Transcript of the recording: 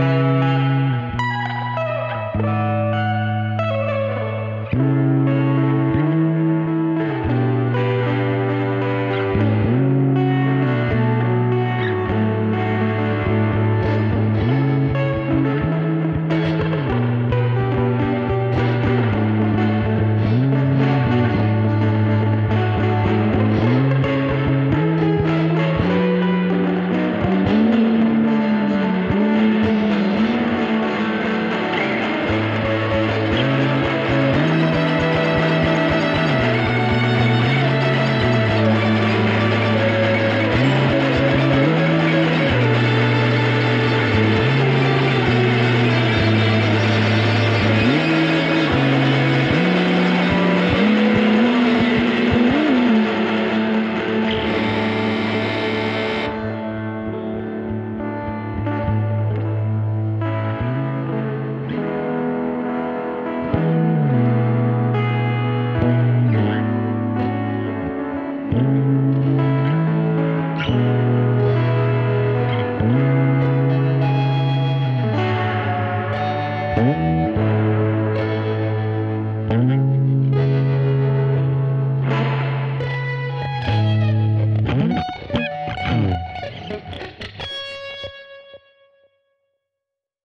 Música